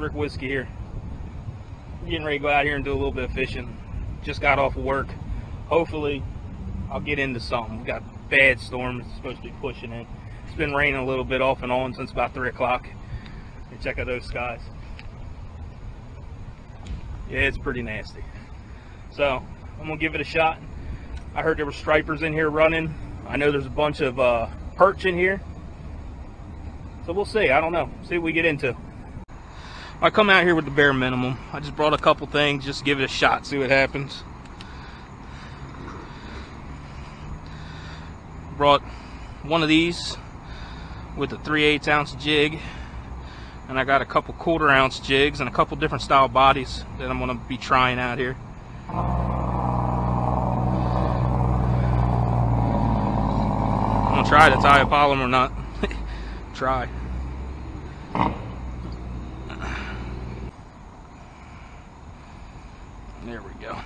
going? Rick Whiskey here. Getting ready to go out here and do a little bit of fishing. Just got off of work. Hopefully I'll get into something. We got bad storm. Supposed to be pushing in. It's been raining a little bit off and on since about 3 o'clock. Check out those skies. Yeah, it's pretty nasty. So I'm gonna give it a shot. I heard there were stripers in here running. I know there's a bunch of uh, perch in here. So we'll see. I don't know. See what we get into. I come out here with the bare minimum. I just brought a couple things, just give it a shot, see what happens. Brought one of these with a 3 8 ounce jig. And I got a couple quarter ounce jigs and a couple different style bodies that I'm going to be trying out here. I'm going to try to tie a Palomar knot. try. There we go.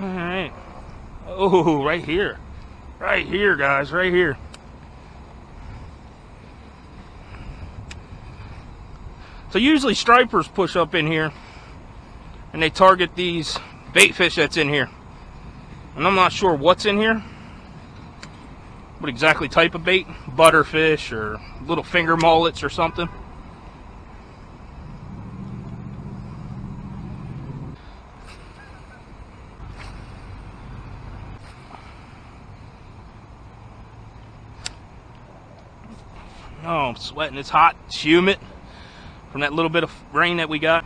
Alright. Oh, right here. Right here, guys. Right here. So usually stripers push up in here and they target these bait fish that's in here. And I'm not sure what's in here. What exactly type of bait. Butterfish or little finger mullets or something. Oh, I'm sweating. It's hot. It's humid from that little bit of rain that we got.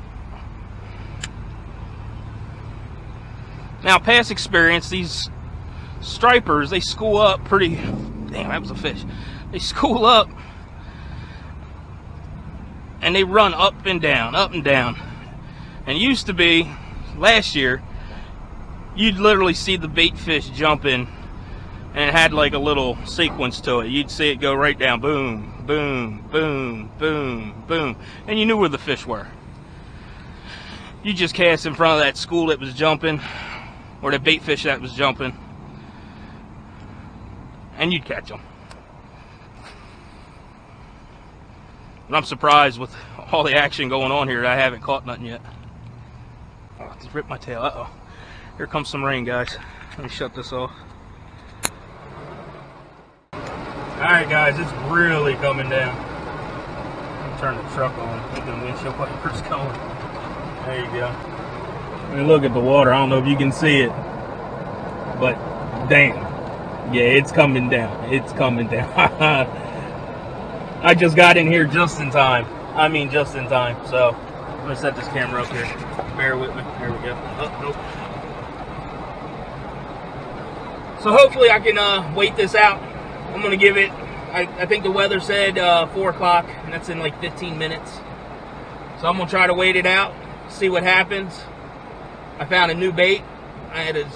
Now, past experience, these stripers, they school up pretty... Damn, that was a fish. They school up and they run up and down, up and down. And used to be, last year, you'd literally see the bait fish jumping and it had like a little sequence to it. You'd see it go right down, boom, boom, boom, boom, boom, and you knew where the fish were. You just cast in front of that school that was jumping, or the bait fish that was jumping, and you'd catch them. I'm surprised with all the action going on here I haven't caught nothing yet. Oh, just ripped my tail. Uh-oh. Here comes some rain, guys. Let me shut this off. Alright guys, it's really coming down. Turn the truck on, get the windshield wipers going. There you go. I mean, look at the water. I don't know if you can see it. But damn. Yeah, it's coming down. It's coming down. I just got in here just in time. I mean just in time. So I'm gonna set this camera up here. Bear with me. There we go. Oh, nope. So hopefully I can uh, wait this out I'm gonna give it. I, I think the weather said uh, four o'clock, and that's in like 15 minutes. So I'm gonna try to wait it out, see what happens. I found a new bait. I had a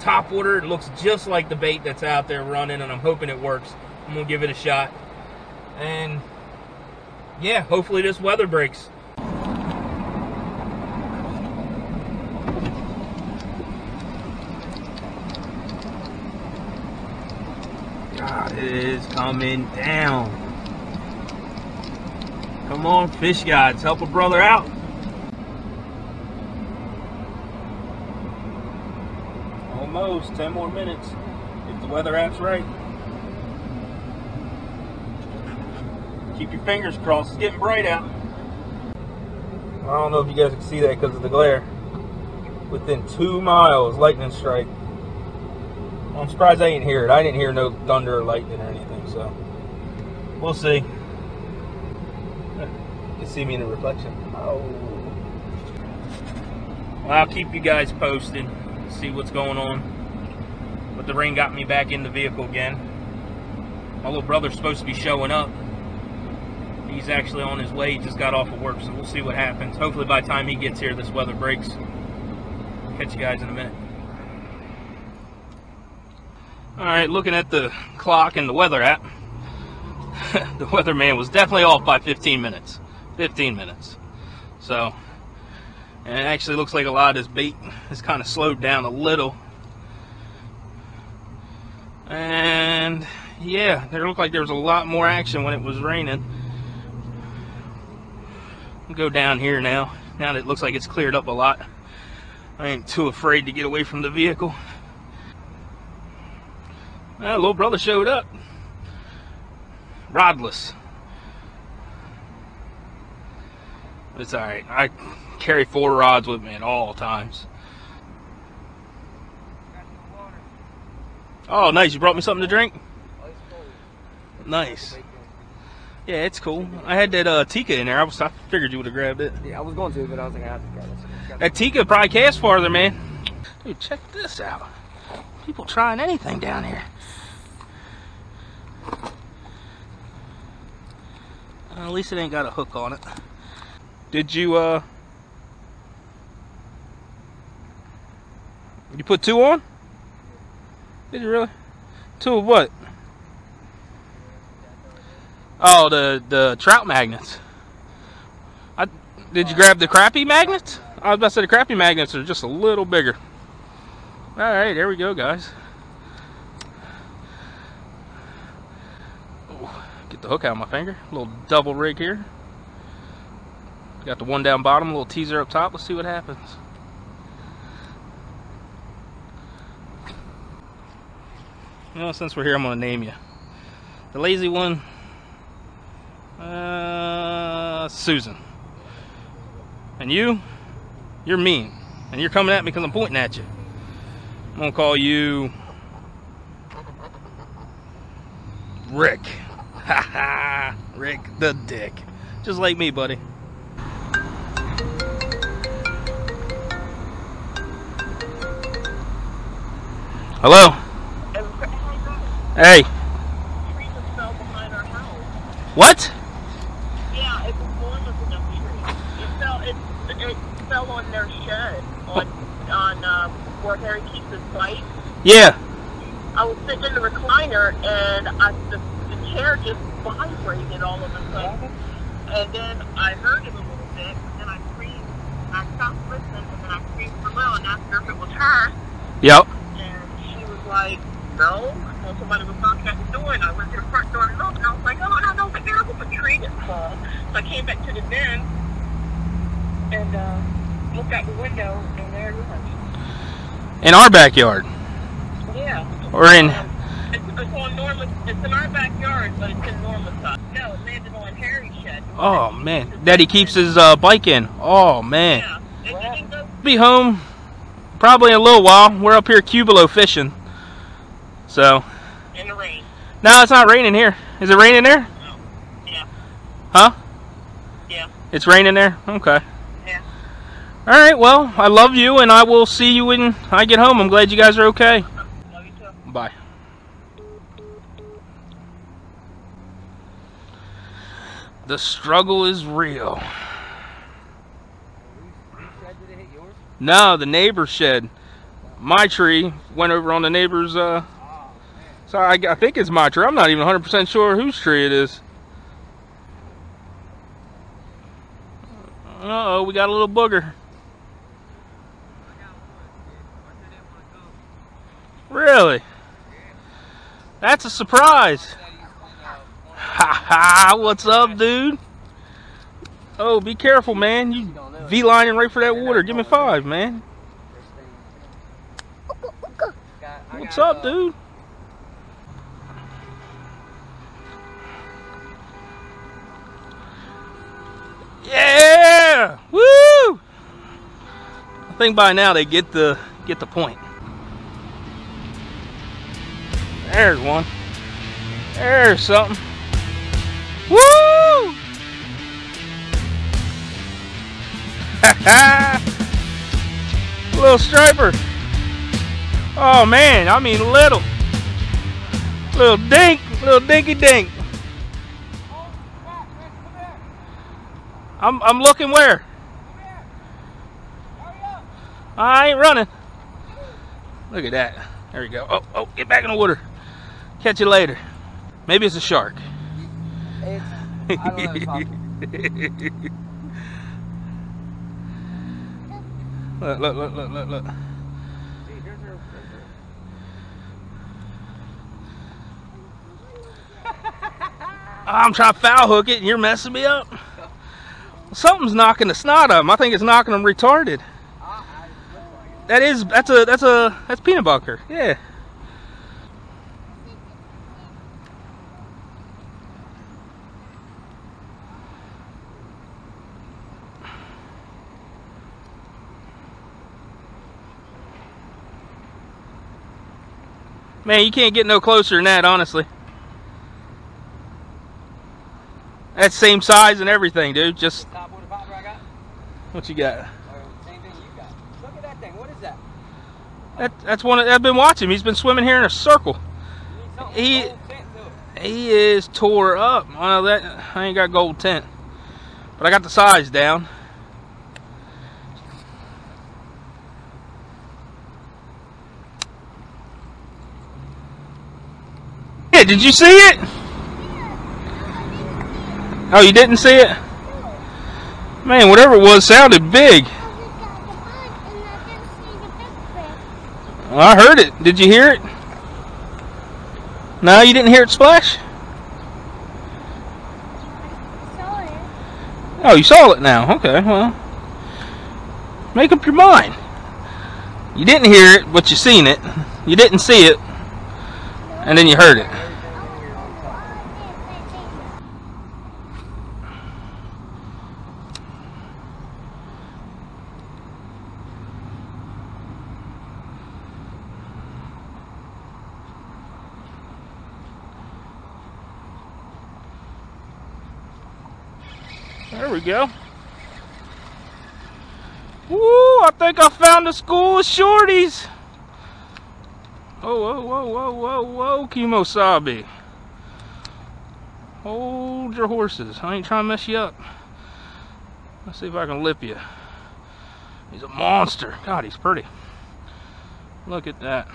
top water. It looks just like the bait that's out there running, and I'm hoping it works. I'm gonna give it a shot, and yeah, hopefully this weather breaks. God, it is coming down. Come on, fish gods, help a brother out. Almost 10 more minutes, if the weather app's right. Keep your fingers crossed, it's getting bright out. I don't know if you guys can see that because of the glare. Within two miles, lightning strike. I'm surprised I didn't hear it. I didn't hear no thunder or lightning or anything, so we'll see. You can see me in the reflection. Oh. Well, I'll keep you guys posted, see what's going on. But the rain got me back in the vehicle again. My little brother's supposed to be showing up. He's actually on his way. He just got off of work, so we'll see what happens. Hopefully by the time he gets here, this weather breaks. Catch you guys in a minute. All right, looking at the clock and the weather app, the weatherman was definitely off by 15 minutes. 15 minutes. So, and it actually looks like a lot of this bait has kind of slowed down a little. And Yeah, there looked like there was a lot more action when it was raining. I'll go down here now. Now that it looks like it's cleared up a lot. I ain't too afraid to get away from the vehicle. Well, little brother showed up. Rodless. It's alright. I carry four rods with me at all times. Oh, nice. You brought me something to drink? Nice. Yeah, it's cool. I had that uh, Tica in there. I was I figured you would have grabbed it. Yeah, I was going to, but I was like, I have to grab it. That Tica probably casts farther, man. Dude, check this out. People trying anything down here. Uh, at least it ain't got a hook on it. Did you, uh... You put two on? Did you really? Two of what? Oh, the the trout magnets. I did you grab the crappy magnets? I was about to say the crappy magnets are just a little bigger. All right, there we go, guys. get the hook out of my finger. A little double rig here. Got the one down bottom, a little teaser up top. Let's see what happens. Well, since we're here, I'm going to name you. The lazy one, uh, Susan. And you, you're mean. And you're coming at me because I'm pointing at you. I'm going to call you Rick. Ha ha, Rick the Dick. Just like me, buddy. Hello? Hey. What? Yeah, it was within a tree. It fell. It, it fell on their shed on on um, where Harry keeps his bike. Yeah. I was sitting in the recliner and I, the, the chair just vibrated all of a sudden, and then I heard it a little bit, and then I screamed. I stopped listening, and then I screamed for Lil and asked her if it was her, Yep. and she was like, "No." Somebody was knocking at the door, and I went to the front door and looked, and I was like, "Oh, no, no, but there was a tree that's fall." So I came back to the den and uh, looked out the window, and there it was. In our backyard. Yeah. Or in. Um, it's, it's on Norma. It's in our backyard, but it's in Norma's side. No, it landed on Harry's shed. Oh man, that he keeps his uh, bike in. Oh man, Yeah. And he didn't go. be home probably in a little while. We're up here Cupola fishing, so In the rain. No, it's not raining here. Is it raining there? Yeah. Huh? Yeah. It's raining there. Okay. Yeah. All right. Well, I love you, and I will see you when I get home. I'm glad you guys are okay. Love you too. Bye. The struggle is real. Whose shed did it hit yours? No, the neighbor's shed. My tree went over on the neighbor's. Uh, so I, I think it's my tree. I'm not even 100% sure whose tree it is. Uh oh, we got a little booger. Really? That's a surprise. Ha ha, what's up, dude? Oh, be careful, man. You V lining right for that water. Give me five, man. What's up, dude? Think by now they get the get the point. There's one. There's something. Woo! Little striper. Oh man, I mean little. Little dink, little dinky dink. I'm I'm looking where? I ain't running. Look at that. There we go. Oh, oh, get back in the water. Catch you later. Maybe it's a shark. It's, I don't know. Look, look, look, look, look, look. See, here's her- here's her- I'm trying to foul hook it and you're messing me up. Something's knocking the snot out of them. I think it's knocking them retarded. That is that's a that's a that's peanut butter. Yeah. Man, you can't get no closer than that, honestly. That's same size and everything, dude. Just Top water popper I got? what you got? Or same thing you got. Look at that thing. What is that? That, that's one I've been watching. He's been swimming here in a circle. He-. He is tore up. Well, that I ain't got gold tint, but I got the size down. Yeah, did you see it? Oh, you didn't see it? Man, whatever it was sounded big. I heard it. Did you hear it? No, you didn't hear it splash? Oh, you saw it now. Okay, well. Make up your mind. You didn't hear it, but you seen it. You didn't see it, and then you heard it. There we go. Woo, I think I found the school of shorties. Oh, whoa, whoa, whoa, whoa, whoa, Kimosabi. Hold your horses. I ain't trying to mess you up. Let's see if I can lip you. He's a monster. God, he's pretty. Look at that.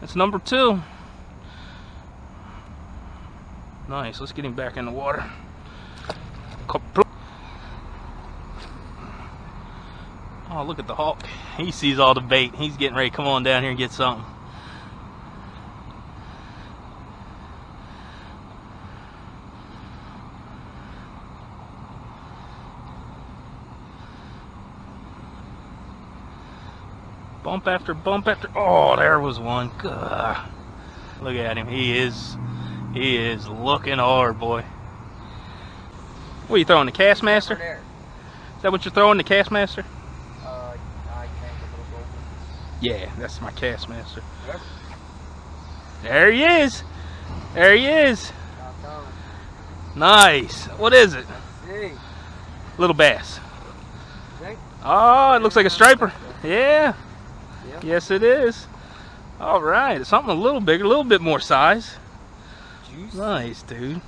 That's number two. Nice. Let's get him back in the water. Oh, look at the hawk. He sees all the bait. He's getting ready to come on down here and get something. Bump after bump after. Oh, there was one. Gah. Look at him. He is, he is looking hard, boy. What are you throwing, the Kastmaster? Is that what you're throwing, the Kastmaster? Uh, I think a little gold. Yeah, that's my Kastmaster. Yep. There he is. There he is. Nice. What is it? Little bass. Oh, it looks like a striper. Yeah. Yep. Yes, it is. All right. Something a little bigger, a little bit more size. Juice. Nice, dude.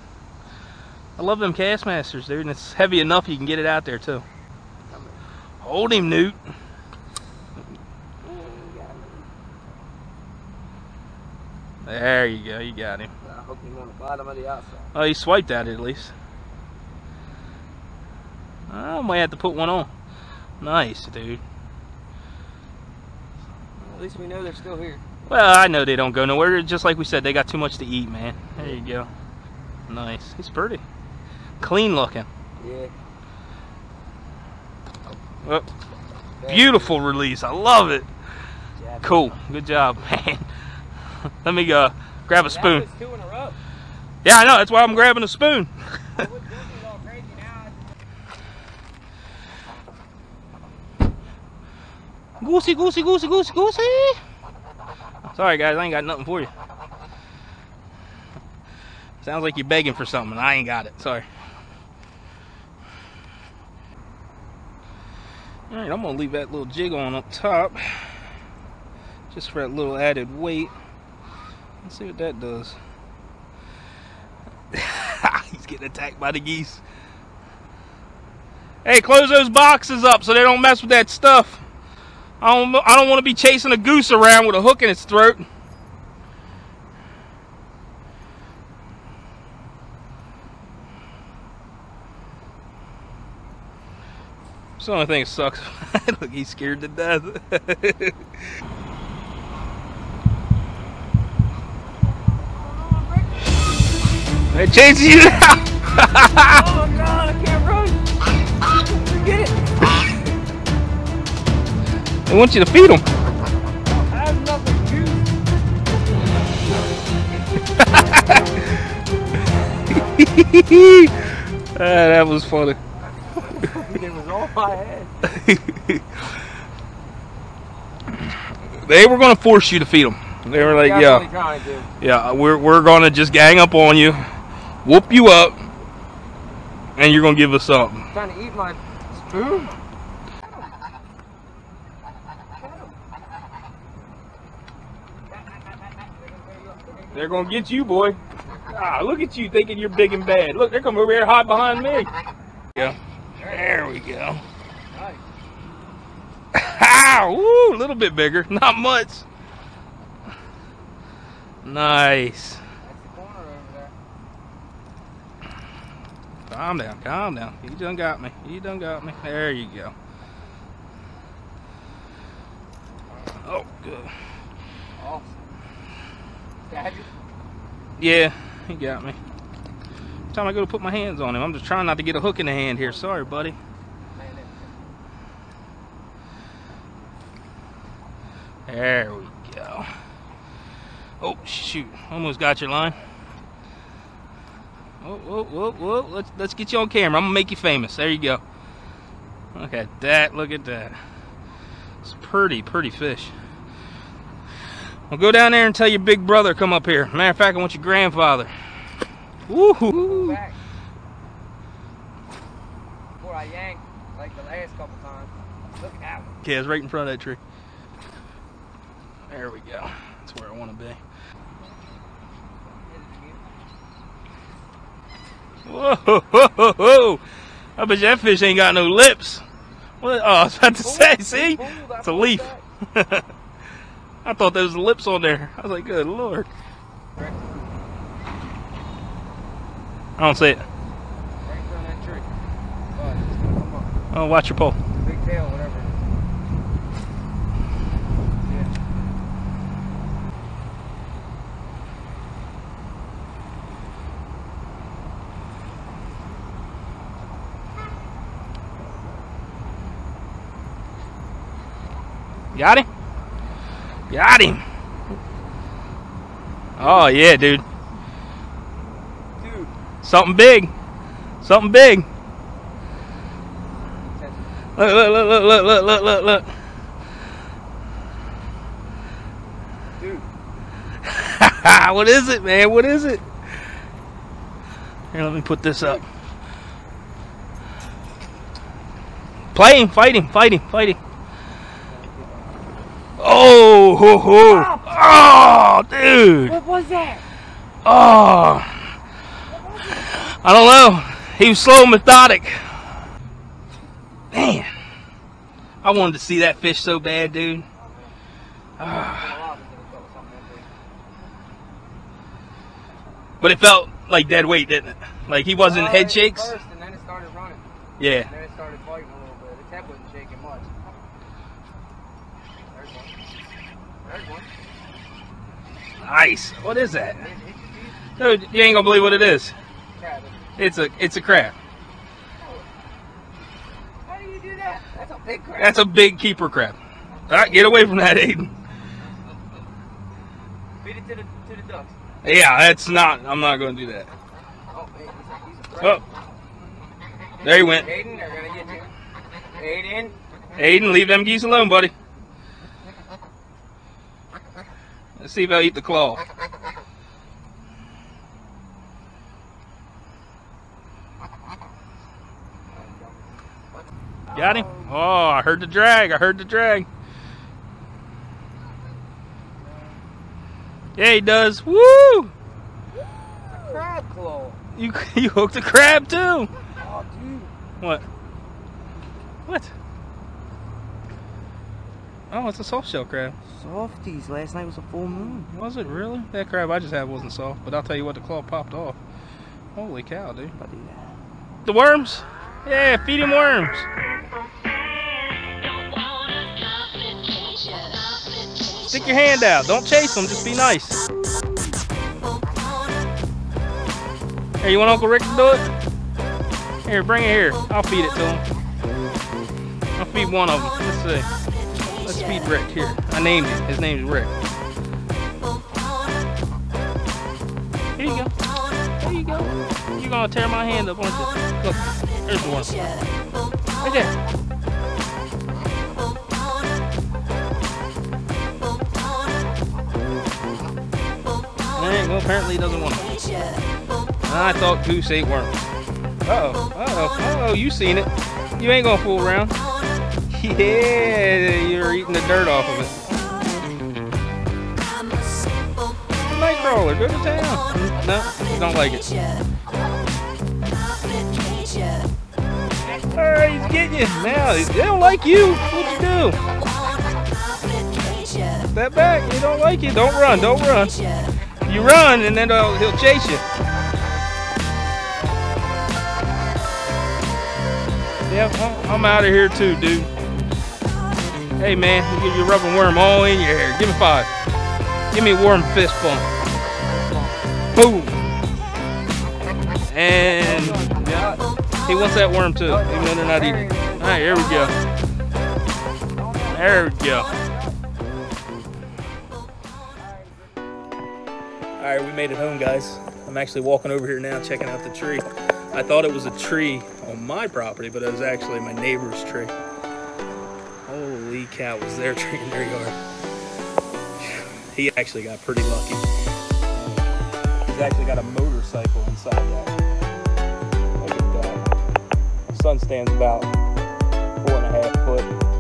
I love them Kastmasters, dude. And it's heavy enough you can get it out there, too. Hold him, Newt. There you go. You got him. I hope he's on the bottom of the outside. Oh, he swiped at it at least. I might have to put one on. Nice, dude. At least we know they're still here. Well, I know they don't go nowhere. Just like we said, they got too much to eat, man. There you go. Nice. He's pretty. Clean looking. Yeah. Oh, beautiful release. I love it. Cool. Good job, man. Let me uh, grab a That spoon. was two in a row. Yeah, I know. That's why I'm grabbing a spoon. I would think he's all crazy now. Goosey, goosey, goosey, goosey, goosey. Sorry, guys, I ain't got nothing for you. Sounds like you're begging for something. I ain't got it. Sorry. All right, I'm gonna leave that little jig on up top, just for that little added weight. Let's see what that does. He's getting attacked by the geese. Hey, close those boxes up so they don't mess with that stuff. I don't, I don't want to be chasing a goose around with a hook in its throat. It's the only thing that sucks. Look, he's scared to death. They're chasing you now. Oh god, I can't run. Forget it. they want you to feed them. I have nothing to do. Ah, that was funny. It was all I had. they were gonna force you to feed them. They were like, yeah, to. yeah, we're we're gonna just gang up on you, whoop you up, and you're gonna give us something. Trying to eat my spoon. They're gonna get you, boy. Ah, look at you thinking you're big and bad. Look, they're coming over here hide behind me. Yeah. There we go. Nice. Ah, woo, a little bit bigger, not much. Nice. That's the corner over there. Calm down, calm down. You done got me. You done got me. There you go. Oh, good. Awesome. Yeah, he got me. Time I go to put my hands on him. I'm just trying not to get a hook in the hand here. Sorry, buddy. There we go. Oh shoot! Almost got your line. Whoa, whoa, whoa, whoa! Let's let's get you on camera. I'm gonna make you famous. There you go. Look at that! Look at that! It's pretty, pretty fish. Well, go down there and tell your big brother come up here. Matter of fact, I want your grandfather. Go Woo! back. Before I yank, like the last couple times. Look at that one. Okay, it's right in front of that tree. There we go. That's where I want to be. Whoa, whoa, whoa, whoa. I bet you that fish ain't got no lips. What? Oh, I was about to say, see? It's a leaf. I thought there was lips on there. I was like, good lord. I don't see it. Right in front of that tree. But it's gonna come up. Oh, watch your pole. Big tail, whatever Got him. Got him. Oh, yeah, dude. Dude. Something big. Something big. Look, look, look, look, look, look, look, look. Dude. what is it, man? What is it? Here, let me put this up. Playing, fighting, fighting, fighting. Oh, ho, ho. oh, dude. What was that? Oh, I don't know. He was slow and methodic. Man, I wanted to see that fish so bad, dude. Ah. But it felt like dead weight, didn't it? Like he wasn't Uh, head shakes. First, and then it started running. Yeah. And then it started fighting a little bit. Its head wasn't shaking much. There's one. There's one. Nice. What is that? It hit your feet. Dude, you ain't gonna believe what it is. It's a it's a crab. How do you do that? That's a big crab. That's a big keeper crab. All right, get away from that, Aiden. Feed it to the to the ducks. Yeah, that's not. I'm not gonna do that. Oh man, he's a, he's. Oh, there he went. Aiden, they're gonna get you. Aiden. Aiden, leave them geese alone, buddy. Let's see if I'll eat the claw. Got him? Oh, I heard the drag. I heard the drag. Yeah, he does. Woo! Crab claw. You you hooked a crab too. Oh, dude. What? What? Oh, it's a soft shell crab. Softies. Last night was a full moon. Was it really? That crab I just had wasn't soft, but I'll tell you what, the claw popped off. Holy cow, dude. I'll do that. The worms? Yeah, feed him worms. Stick your hand out. Don't chase them. Just be nice. Hey, you want Uncle Rick to do it? Here, bring it here. I'll feed it to him. I'll feed one of them. Let's see. Let's Rick here. I named him. His name's Rick. Here you go. You go. You're gonna tear my hand up, aren't you? Look, there's one. Right there. Well apparently he doesn't want them. I thought Goose ate worms. Uh-oh, uh-oh, uh-oh, you seen it. You ain't gonna fool around. Yeah, you're eating the dirt off of it. Nightcrawler, go to town. No, don't like it. Alright, he's getting you. Now, they don't like you. What'd you do? Step back. They don't like you. Don't run, don't run. You run and then he'll, chase you. I'm- I'm out of here too, dude. Hey man, you give you a rubbing worm all in your hair. Give me five. Give me a worm fist bump. Boom. And yeah, he wants that worm too, even though they're not eating. All right, here we go. There we go. All right, we made it home, guys. I'm actually walking over here now, checking out the tree. I thought it was a tree on my property, but it was actually my neighbor's tree. Holy cow, was their tree in their yard. He actually got pretty lucky. He's actually got a motorcycle inside that. Look at that. Stands about four and a half foot.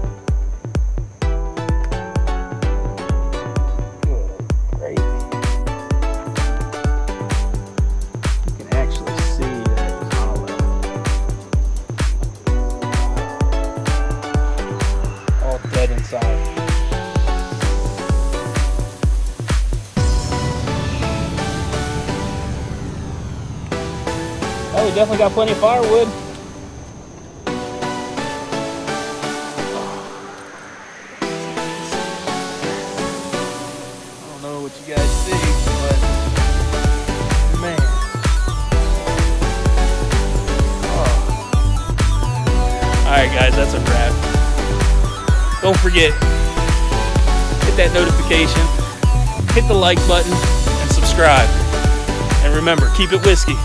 Definitely got plenty of firewood. I don't know what you guys see, but man. Oh. All right, guys, that's a wrap. Don't forget, hit that notification, hit the like button, and subscribe. And remember, keep it whiskey.